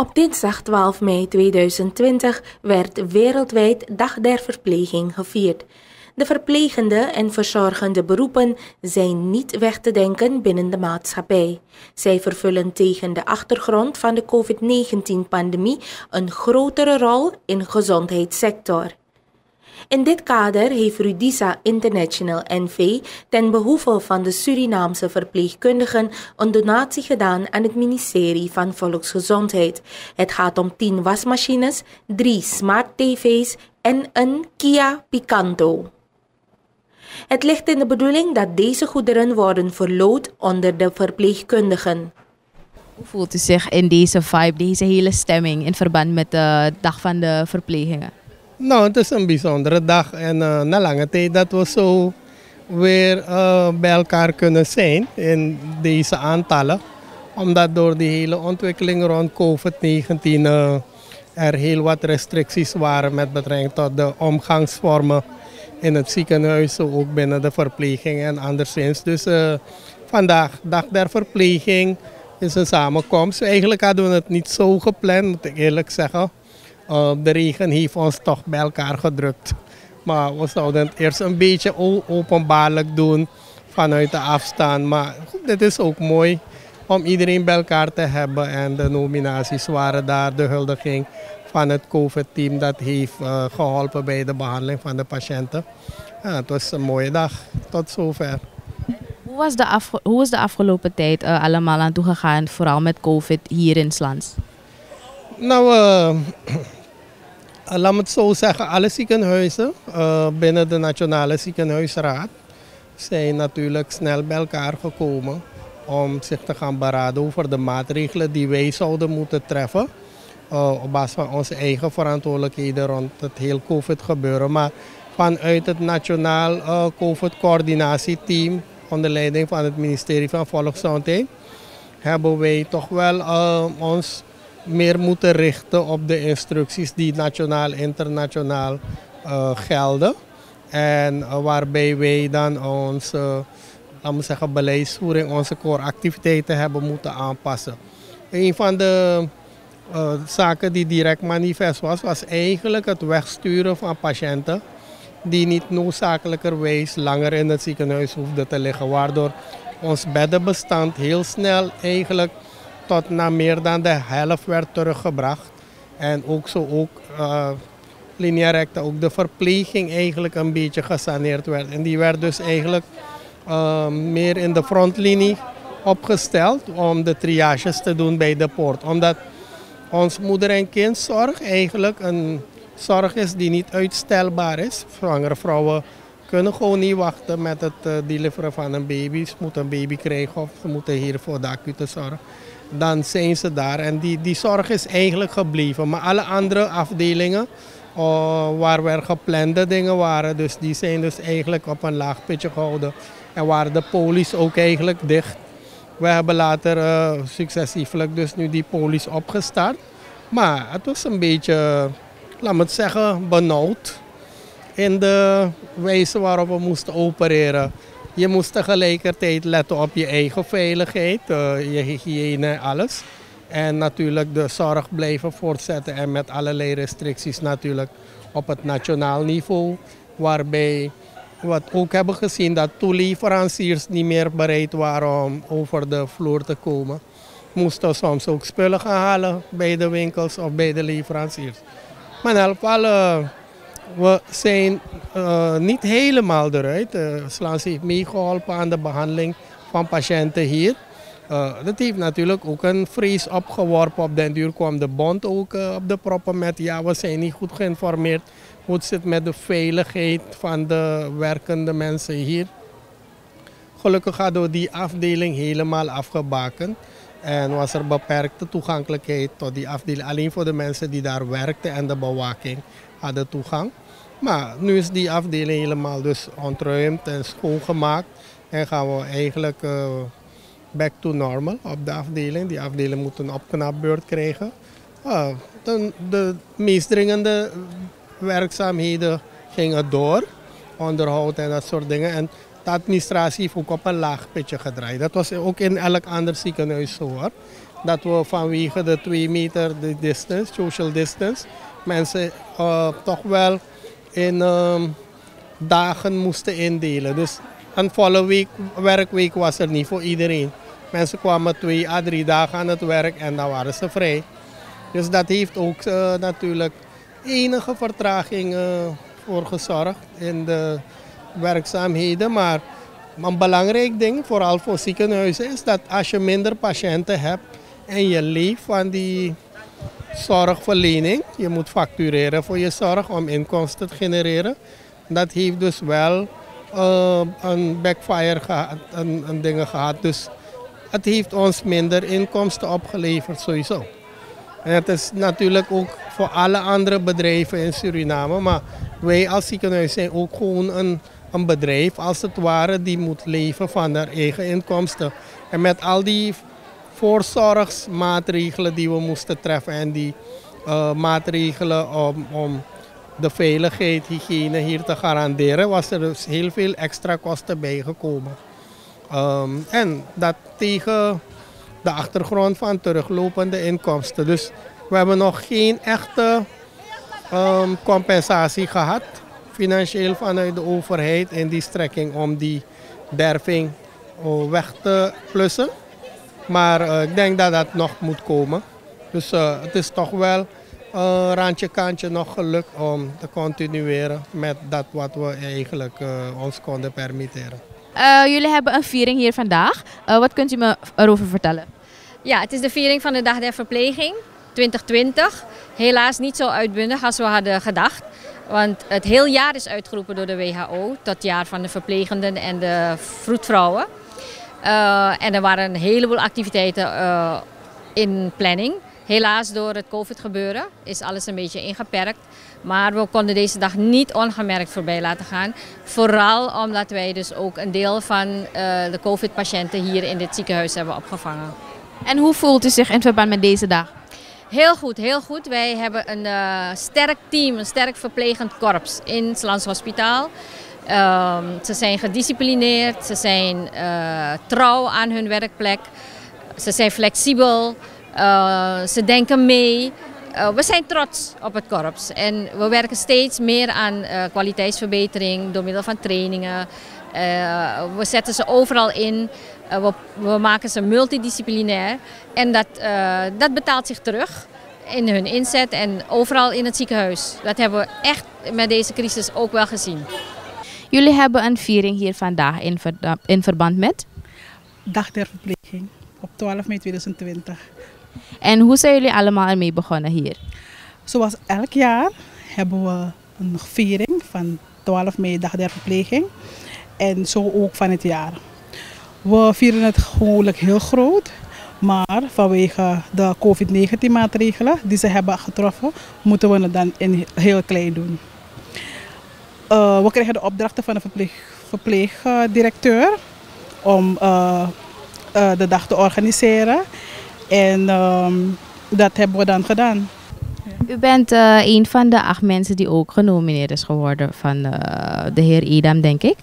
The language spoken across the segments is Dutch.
Op dinsdag 12 mei 2020 werd wereldwijd Dag der Verpleging gevierd. De verplegende en verzorgende beroepen zijn niet weg te denken binnen de maatschappij. Zij vervullen tegen de achtergrond van de COVID-19-pandemie een grotere rol in de gezondheidssector. In dit kader heeft Rudisa International NV ten behoeve van de Surinaamse verpleegkundigen een donatie gedaan aan het ministerie van Volksgezondheid. Het gaat om 10 wasmachines, 3 smart tv's en een Kia Picanto. Het ligt in de bedoeling dat deze goederen worden verloot onder de verpleegkundigen. Hoe voelt u zich in deze vibe, deze hele stemming in verband met de Dag van de Verplegingen? Nou, het is een bijzondere dag en uh, na lange tijd dat we zo weer uh, bij elkaar kunnen zijn in deze aantallen. Omdat door die hele ontwikkeling rond COVID-19 uh, er heel wat restricties waren met betrekking tot de omgangsvormen in het ziekenhuis, ook binnen de verpleging en anderszins. Dus vandaag, dag der verpleging, is een samenkomst. Eigenlijk hadden we het niet zo gepland, moet ik eerlijk zeggen. Uh, de regen heeft ons toch bij elkaar gedrukt. Maar we zouden het eerst een beetje openbaarlijk doen vanuit de afstand. Maar goed, dit is ook mooi om iedereen bij elkaar te hebben. En de nominaties waren daar, de huldiging van het COVID-team dat heeft uh, geholpen bij de behandeling van de patiënten. Ja, het was een mooie dag. Tot zover. Hoe was de, hoe was de afgelopen tijd uh, allemaal aan toe gegaan, vooral met COVID hier in Slans? Nou, uh, laat me het zo zeggen, alle ziekenhuizen uh, binnen de Nationale Ziekenhuisraad zijn natuurlijk snel bij elkaar gekomen om zich te gaan beraden over de maatregelen die wij zouden moeten treffen. Uh, op basis van onze eigen verantwoordelijkheden rond het heel COVID-gebeuren. Maar vanuit het Nationaal uh, COVID-coördinatieteam onder leiding van het ministerie van Volksgezondheid hebben wij toch wel ons meer moeten richten op de instructies die nationaal internationaal uh, gelden. En waarbij wij dan onze laten we zeggen, beleidsvoering, onze core activiteiten hebben moeten aanpassen. Een van de uh, zaken die direct manifest was, was eigenlijk het wegsturen van patiënten die niet noodzakelijkerwijs langer in het ziekenhuis hoefden te liggen. Waardoor ons beddenbestand heel snel eigenlijk tot na meer dan de helft werd teruggebracht. En ook zo ook uh, ook de verpleging eigenlijk een beetje gesaneerd werd. En die werd dus eigenlijk uh, meer in de frontlinie opgesteld om de triages te doen bij de poort. Omdat ons moeder- en kindzorg eigenlijk een zorg is die niet uitstelbaar is. Zwangere vrouwen kunnen gewoon niet wachten met het uh, deliveren van een baby. Ze moeten een baby krijgen of ze moeten hier voor de acute zorg dan zijn ze daar. En die, die zorg is eigenlijk gebleven. Maar alle andere afdelingen uh, waar er geplande dingen waren, dus die zijn dus eigenlijk op een laag pitje gehouden. En waren de polies ook eigenlijk dicht. We hebben later uh, dus nu die polies opgestart. Maar het was een beetje, laat me het zeggen, benauwd in de wijze waarop we moesten opereren. Je moest tegelijkertijd letten op je eigen veiligheid, uh, je hygiëne, alles. En natuurlijk de zorg blijven voortzetten en met allerlei restricties natuurlijk op het nationaal niveau. Waarbij we ook hebben gezien dat toeleveranciers niet meer bereid waren om over de vloer te komen. Moesten soms ook spullen gaan halen bij de winkels of bij de leveranciers. Maar in elk geval, uh, we zijn uh, niet helemaal eruit. Uh, Slans heeft meegeholpen aan de behandeling van patiënten hier. Uh, dat heeft natuurlijk ook een vrees opgeworpen. Op den duur kwam de bond ook op de proppen met ja, we zijn niet goed geïnformeerd. Hoe het zit met de veiligheid van de werkende mensen hier. Gelukkig hadden we die afdeling helemaal afgebakken. En was er beperkte toegankelijkheid tot die afdeling. Alleen voor de mensen die daar werkten en de bewaking hadden toegang. Maar nu is die afdeling helemaal dus ontruimd en schoongemaakt. En gaan we eigenlijk uh, back to normal op de afdeling. Die afdeling moet een opknapbeurt krijgen. Uh, de, de meest dringende werkzaamheden gingen door. Onderhoud en dat soort dingen. En de administratie heeft ook op een laag pitje gedraaid. Dat was ook in elk ander ziekenhuis zo hoor. dat we vanwege de 2 meter de distance, social distance, mensen uh, toch wel in um, dagen moesten indelen. Dus een volle week, werkweek was er niet voor iedereen. Mensen kwamen twee à drie dagen aan het werk en dan waren ze vrij. Dus dat heeft ook uh, natuurlijk enige vertraging uh, voor gezorgd in de werkzaamheden. Maar een belangrijk ding, vooral voor ziekenhuizen, is dat als je minder patiënten hebt en je leeft van die zorgverlening, je moet factureren voor je zorg om inkomsten te genereren. Dat heeft dus wel uh, een backfire gehad, een dingen gehad. Dus het heeft ons minder inkomsten opgeleverd sowieso. En het is natuurlijk ook voor alle andere bedrijven in Suriname. Maar wij als ziekenhuis zijn ook gewoon een, een bedrijf als het ware die moet leven van haar eigen inkomsten. En met al die voorzorgsmaatregelen die we moesten treffen en die uh, maatregelen om, om de veiligheid, hygiëne hier te garanderen, was er dus heel veel extra kosten bijgekomen. Um, en dat tegen de achtergrond van teruglopende inkomsten. Dus we hebben nog geen echte um, compensatie gehad, financieel vanuit de overheid in die strekking om die derving uh, weg te plussen. Maar uh, ik denk dat dat nog moet komen. Dus uh, het is toch wel uh, randje kantje nog gelukt om te continueren met dat wat we eigenlijk ons konden permitteren. jullie hebben een viering hier vandaag. wat kunt u me erover vertellen? Ja, het is de viering van de Dag der Verpleging 2020. Helaas niet zo uitbundig als we hadden gedacht. Want het heel jaar is uitgeroepen door de WHO tot jaar van de verplegenden en de vroedvrouwen. Uh, en er waren een heleboel activiteiten uh, in planning. Helaas door het COVID gebeuren is alles een beetje ingeperkt. Maar we konden deze dag niet ongemerkt voorbij laten gaan. Vooral omdat wij dus ook een deel van uh, de COVID-patiënten hier in dit ziekenhuis hebben opgevangen. En hoe voelt u zich in verband met deze dag? Heel goed, heel goed. Wij hebben een sterk team, een sterk verplegend korps in het Lands Hospitaal. Um, ze zijn gedisciplineerd, ze zijn uh, trouw aan hun werkplek, ze zijn flexibel, uh, ze denken mee. Uh, we zijn trots op het korps en we werken steeds meer aan kwaliteitsverbetering door middel van trainingen. we zetten ze overal in, we, we, maken ze multidisciplinair en dat, dat betaalt zich terug in hun inzet en overal in het ziekenhuis. Dat hebben we echt met deze crisis ook wel gezien. Jullie hebben een viering hier vandaag in, ver, in verband met? Dag der Verpleging op 12 mei 2020. En hoe zijn jullie allemaal ermee begonnen hier? Zoals elk jaar hebben we een viering van 12 mei, Dag der Verpleging. En zo ook van het jaar. We vieren het gewoonlijk heel groot. Maar vanwege de COVID-19 maatregelen die ze hebben getroffen, moeten we het dan in heel klein doen. Uh, we kregen de opdrachten van de verpleeg, verpleegdirecteur om uh, uh, de dag te organiseren. En um, dat hebben we dan gedaan. U bent een van de acht mensen die ook genomineerd is geworden van de heer Edam, denk ik.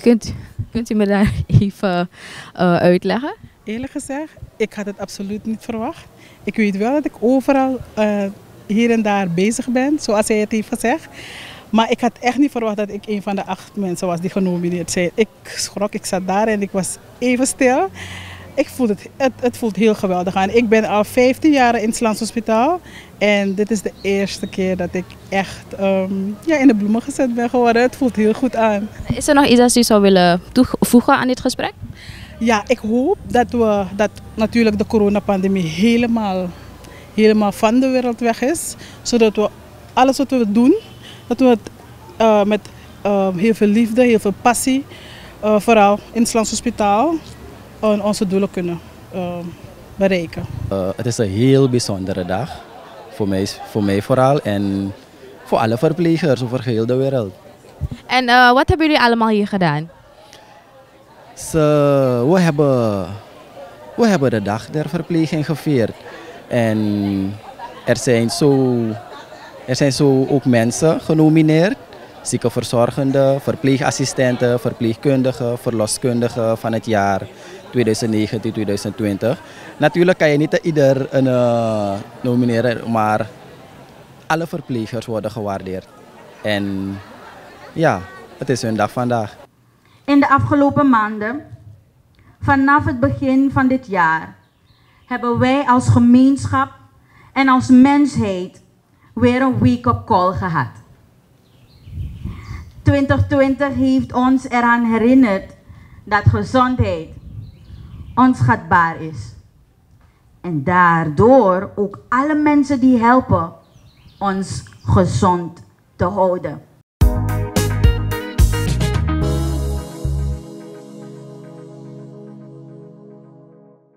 Kunt, kunt u me daar even uitleggen? Eerlijk gezegd, ik had het absoluut niet verwacht. Ik weet wel dat ik overal hier en daar bezig ben, zoals hij het heeft gezegd. Maar ik had echt niet verwacht dat ik een van de acht mensen was die genomineerd zijn. Ik schrok, ik zat daar en ik was even stil. Ik voel het, het, het voelt heel geweldig aan. Ik ben al 15 jaar in het Lands Hospitaal. En dit is de eerste keer dat ik echt um, ja, in de bloemen gezet ben geworden. Het voelt heel goed aan. Is er nog iets dat u zou willen toevoegen aan dit gesprek? Ja, ik hoop dat we dat natuurlijk de coronapandemie helemaal, helemaal van de wereld weg is. Zodat we alles wat we doen, dat we het uh, met uh, heel veel liefde, heel veel passie, uh, vooral in het Lands Hospitaal, onze doelen kunnen bereiken. het is een heel bijzondere dag, voor mij, voor mij vooral en voor alle verplegers over heel de wereld. En wat hebben jullie allemaal hier gedaan? So, we, hebben, we hebben de dag der verpleging gevierd. En er zijn zo er zijn zo ook mensen genomineerd ziekenverzorgende, verpleegassistenten, verpleegkundigen, verloskundigen van het jaar 2019-2020. Natuurlijk kan je niet ieder een, uh, nomineren, maar alle verplegers worden gewaardeerd. En ja, het is hun dag vandaag. In de afgelopen maanden, vanaf het begin van dit jaar, hebben wij als gemeenschap en als mensheid weer een wake-up call gehad. 2020 heeft ons eraan herinnerd dat gezondheid onschatbaar is. En daardoor ook alle mensen die helpen ons gezond te houden.